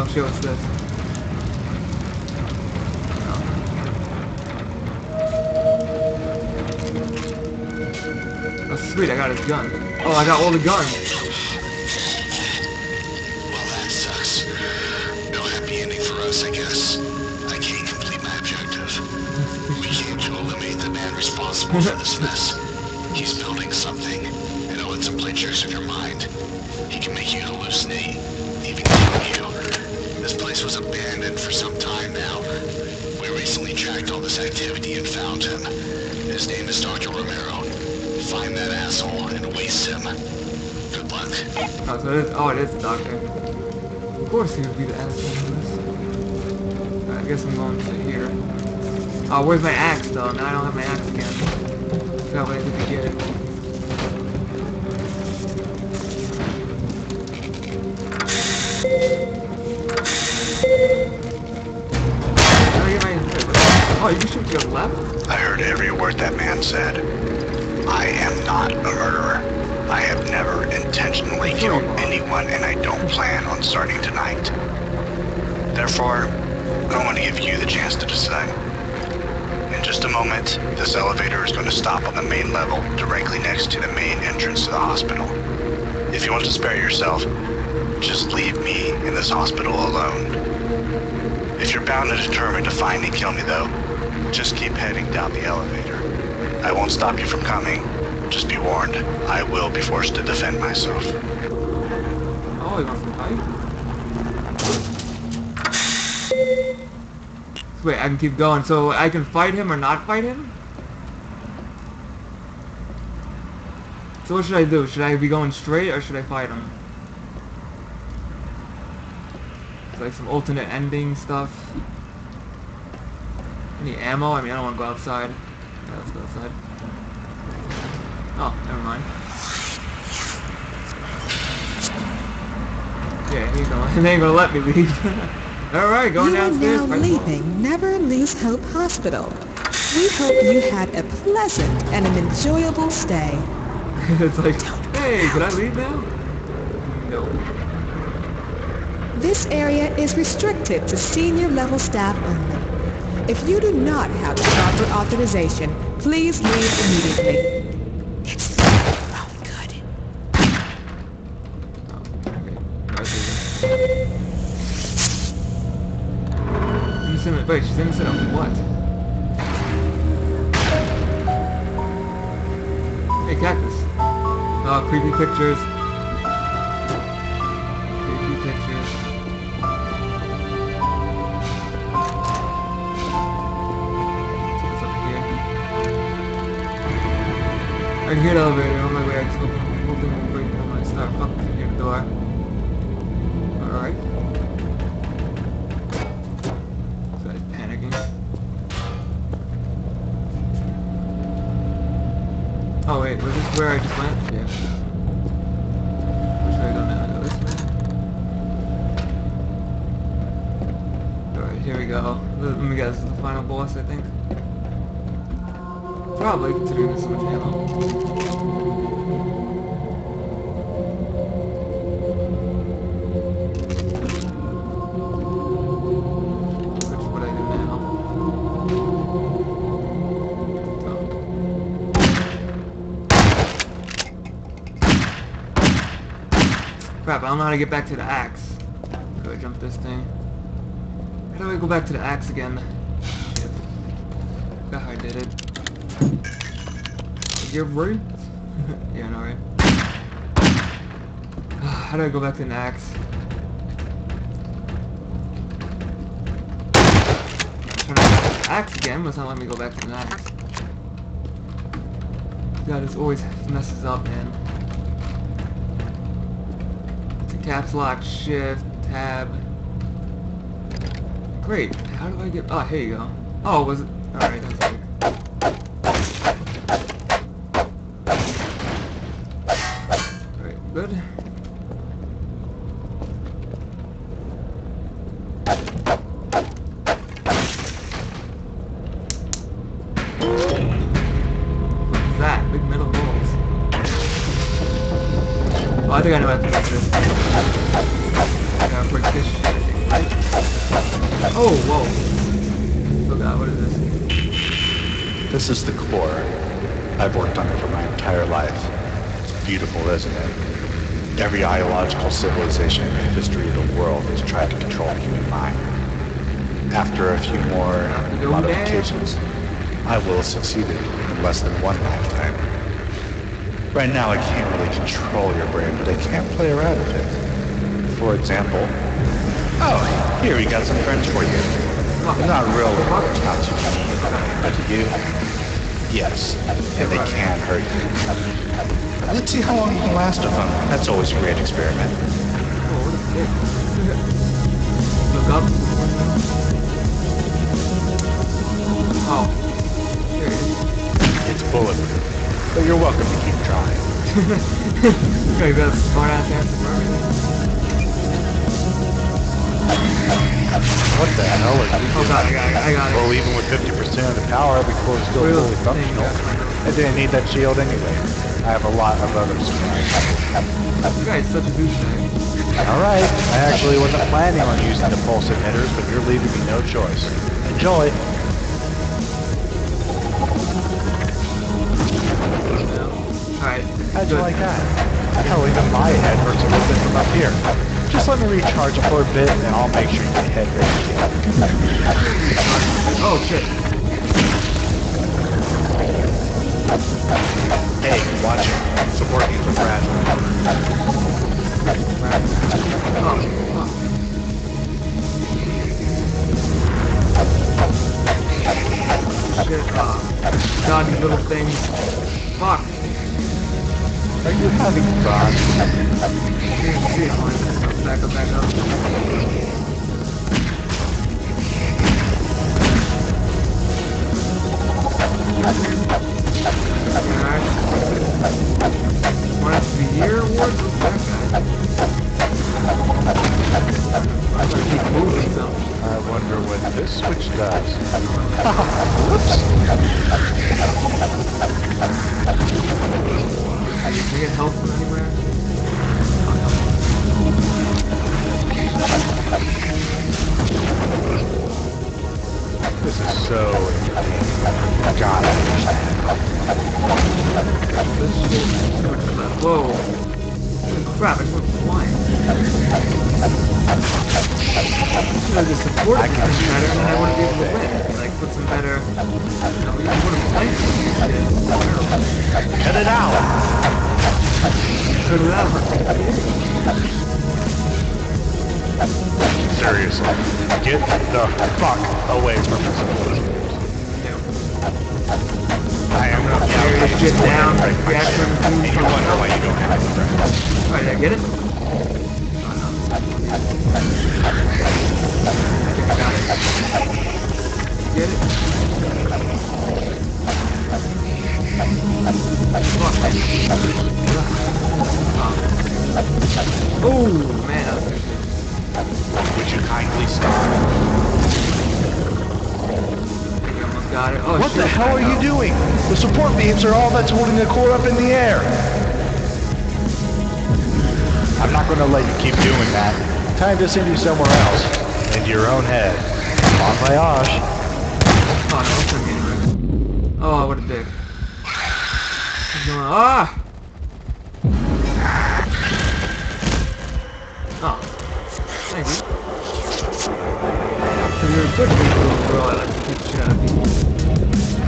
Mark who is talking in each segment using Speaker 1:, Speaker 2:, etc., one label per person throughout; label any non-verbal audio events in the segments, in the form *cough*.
Speaker 1: Oh shit, what's this? Oh sweet, I got his gun. Oh, I got all the guns.
Speaker 2: Well, that sucks. No happy ending for us, I guess. I can't complete my objective. We came to eliminate the man responsible for this mess. He's building something, and oh, it's tricks on your mind. He can make you hallucinate, even kill you. This place was abandoned for some time now. We recently tracked all this activity and found him. His name is Dr. Romero. Find that asshole and waste him. Good luck.
Speaker 1: Oh, so it is, oh, it is the doctor. Of course he would be the asshole in this. I guess I'm going to here. Oh, where's my axe though? Now I don't have my axe again. What I did to get your left?
Speaker 2: I heard every word that man said. I am not a murderer. I have never intentionally killed anyone, and I don't plan on starting tonight. Therefore, I want to give you the chance to decide. In just a moment, this elevator is going to stop on the main level, directly next to the main entrance to the hospital. If you want to spare yourself, just leave me in this hospital alone. If you're bound and determined to find and kill me, though, just keep heading down the elevator. I won't stop you from coming. Just be warned, I will be forced to defend myself.
Speaker 1: Oh, he wants to fight? Wait, I can keep going. So I can fight him or not fight him? So what should I do? Should I be going straight or should I fight him? It's like some alternate ending stuff. Any ammo? I mean, I don't want to go outside. Yeah, let's go outside. Oh, never mind. Yeah, he going. *laughs* They ain't gonna let me leave. *laughs* Alright, going
Speaker 3: You are
Speaker 1: downstairs.
Speaker 3: now
Speaker 1: fight them all.
Speaker 3: leaving Never Lose Hope Hospital. We hope you had a pleasant and an enjoyable stay. *laughs*
Speaker 1: it's like, hey, can I leave now? No.
Speaker 3: This area is restricted to senior level staff only. If you do not have the proper authorization, please leave immediately. It's oh, good.
Speaker 1: Okay. I was leaving. Wait, she's innocent of what? Hey, cactus. Oh, creepy pictures. Creepy pictures. I the elevator on my way. I just hope hoping will break when I start fucking near the door. Alright. So I'm panicking. Oh wait, was this where I just went? Yeah. Which way I go now? This way. Alright, here we go. Let me guess, this is the final boss, I think. Probably, considering there's so much ammo. Which would I do now? Crap, I don't know how to get back to the axe. Go jump this thing. How do I go back to the axe again? Shit. Forgot how I did it. You're right? *laughs* yeah, know, right? *sighs* How do I go back to an axe? Axe again, it's not letting me go back to the axe. God, this always messes up, man. It's a caps lock, shift, tab. Great. How do I get? Oh, here you go. Oh, was it? All right, that's like. Alright, good. What's that? Big metal balls. Oh, I think I know how to fix this. I gotta break this shit. Oh, whoa. Oh god, what is this?
Speaker 2: This is the core. I've worked on it for my entire life. It's beautiful, isn't it? Every ideological civilization in the history of the world has tried to control the human mind. After a few more modifications, I will have succeeded in less than one lifetime. Right now, I can't really control your brain, but I can't play around with it. For example, oh, here we got some friends for you. Not real, me, but to you. Yes, and they can hurt you. Let's see how long you can last with them. That's always a great experiment.
Speaker 1: Look up. *laughs* got a smart ass answer for everything.
Speaker 2: What the hell are you
Speaker 1: Oh god, I got it, I got it.
Speaker 2: Well, even with 50% of the power, every core is still
Speaker 1: Real
Speaker 2: fully functional. I didn't need that shield anyway. I have a lot of other supplies.
Speaker 1: You guys such a douchebag.
Speaker 2: Alright, I actually wasn't planning on using the pulse emitters, but you're leaving me no choice. Enjoy!
Speaker 1: Alright.
Speaker 2: How'd you like that? Hell, even my head hurts a little bit from up here. Just let me recharge for a bit, and I'll make sure you get head ready.
Speaker 1: Oh shit.
Speaker 2: Hey, watch it. Support needs are fragile.
Speaker 1: Oh, fuck. Shit, uh, God, little things. Fuck.
Speaker 2: Are you having fun?
Speaker 1: Can't see it, man. Back up, back up. Alright. Want it to be here, Ward? What's that guy? I'm gonna keep moving, so.
Speaker 2: I wonder what this switch does. *laughs* Whoops!
Speaker 1: Can I get help from anywhere?
Speaker 2: This is so entertaining. God, I understand.
Speaker 1: This is too much fun. Whoa. Holy crap, I went flying. Should have just supported
Speaker 2: I
Speaker 1: this
Speaker 2: can
Speaker 1: thing
Speaker 2: see
Speaker 1: better, and I wouldn't be able to win. Like, put some better... You know,
Speaker 2: Cut it out!
Speaker 1: Cut it out.
Speaker 2: Seriously, get the fuck away from us. I am not
Speaker 1: Carry this shit down, reaction
Speaker 2: And
Speaker 1: food
Speaker 2: you wonder why you don't have any friends.
Speaker 1: Oh, Alright, did I get it?
Speaker 2: The support beams are all that's holding the core up in the air. I'm not going to let you keep doing that. Time to send you somewhere else. Into your own head. Bon voyage.
Speaker 1: Oh, no, it's not getting right. Oh, what a dick. What's going on? Ah! Oh. Thank you. So you're a good little girl, I like to keep shit out of people.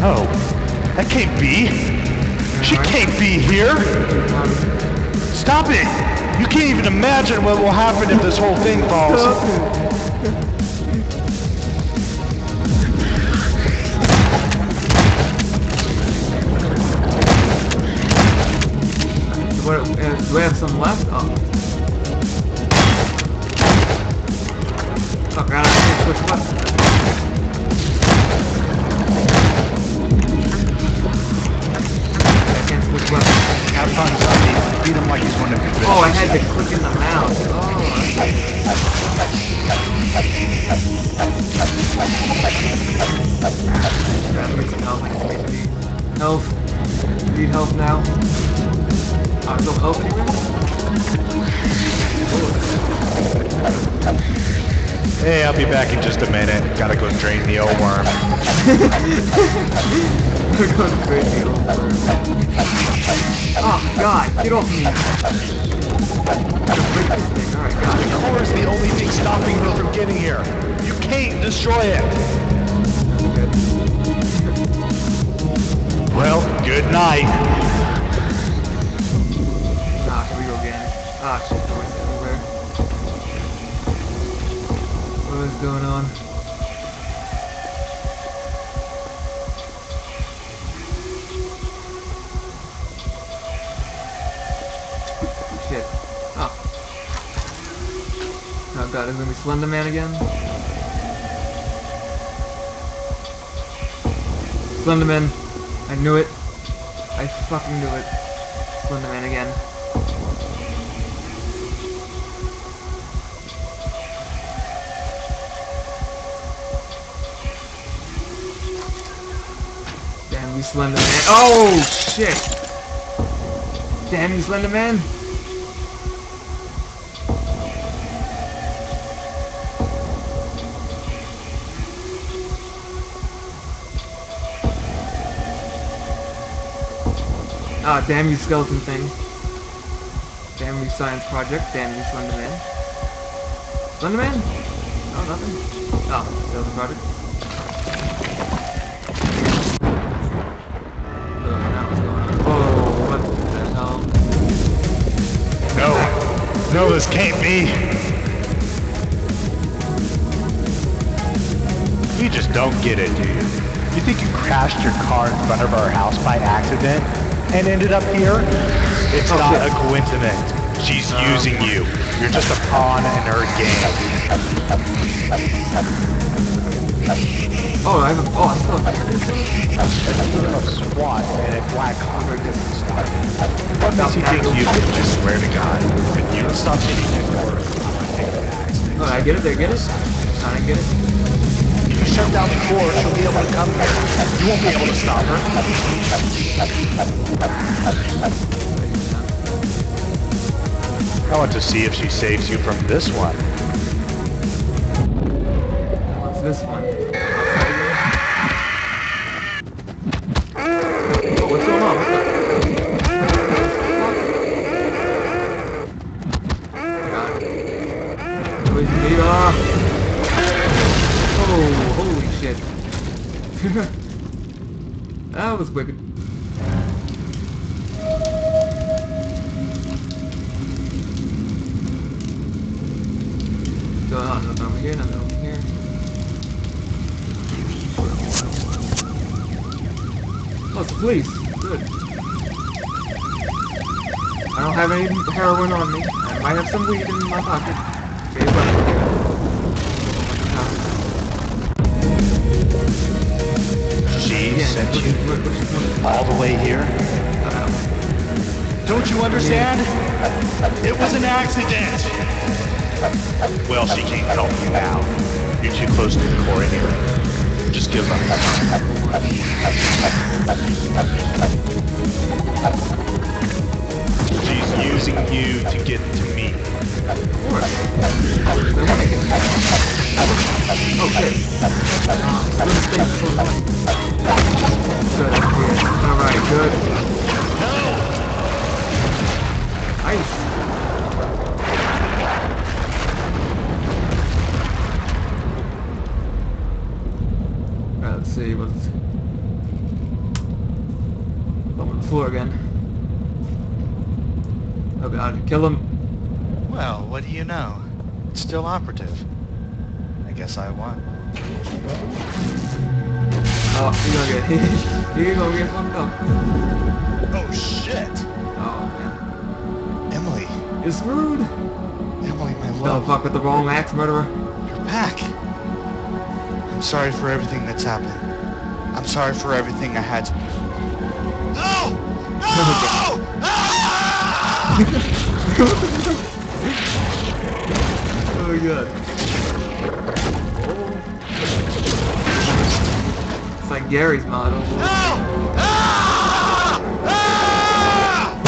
Speaker 2: Oh, that can't be. She can't be here. Stop it. You can't even imagine what will happen if this whole thing falls.
Speaker 1: what, uh, do we have some left? Oh. Fuck, I can't switch buttons.
Speaker 2: Have fun, Sandy. Beat him like he's one of your
Speaker 1: Oh, I had to click in the mouse. Oh, Grab me some health. Need health. Need health now. Oh, no health anywhere?
Speaker 2: Hey, I'll be back in just a minute. Gotta go drain the old worm.
Speaker 1: We're *laughs* going crazy over. Oh god, get off me! Just break. Alright, got
Speaker 2: The core is the only thing stopping her from getting here. You can't destroy it. Well, good night.
Speaker 1: Ah, here we go again. Ah, What is going on? Shit. Oh. Oh god, is it gonna be Slender Man again? Slender Man. I knew it. I fucking knew it. Slender Man again. You, Slender Man. Oh, shit! Damn you, Slender Man! Ah, damn you, skeleton thing. Damn you, science project. Damn you, Slender Man. Slender Man? Oh, nothing. Oh, skeleton project.
Speaker 2: This can't be. You just don't get it, do you? You think you crashed your car in front of our house by accident and ended up here? It's not a coincidence. She's um, using you. You're just a pawn in her game.
Speaker 1: Oh, I have a. Oh, I still have
Speaker 2: Of SWAT and a black hawk. What makes you think you can just swear to God that you stop hitting your door and take an accident?
Speaker 1: Oh, I get it. They get it. I didn't get it.
Speaker 2: If you shut down the door, she'll be able to come here. You won't be able to stop her. I want to see if she saves you from this one.
Speaker 1: What's this one? Oh, the police. Good. I don't have any heroin on me. I might have some weed in my pocket. Okay,
Speaker 2: She
Speaker 1: Yeah,
Speaker 2: sent you all the way here?
Speaker 1: Uh,
Speaker 2: Don't you understand? It was an accident. Well, she can't help you now. You're too close to the core anyway. Just give up. She's using you to get to me.
Speaker 1: course. Okay. Uh, let's see what's on the floor again. Oh god, kill him.
Speaker 2: Well, what do you know? It's still operative. I guess I won.
Speaker 1: Oh, you're gonna get you're gonna get fucked up.
Speaker 2: Oh shit!
Speaker 1: Oh man.
Speaker 2: Emily,
Speaker 1: You're screwed.
Speaker 2: Emily, my
Speaker 1: Don't
Speaker 2: love,
Speaker 1: fuck with the wrong axe murderer.
Speaker 2: you're back. I'm sorry for everything that's happened. I'm sorry for everything I had to. No! *laughs* No!
Speaker 1: Oh god. It's like Garry's Mod. No! Ah! Ah!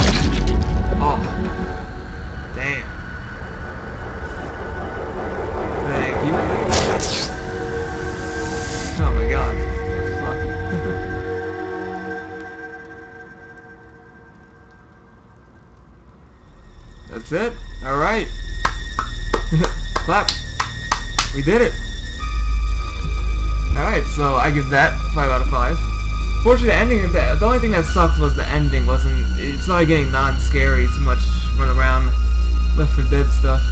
Speaker 1: Oh. Damn. Thank you. Oh my god. That's it. Alright. Clap. *laughs* We did it. Alright, so I give that 5 out of 5. Fortunately, the ending, the, the only thing that sucked was the ending wasn't, it's not getting non-scary, too much run around, Left 4 Dead stuff.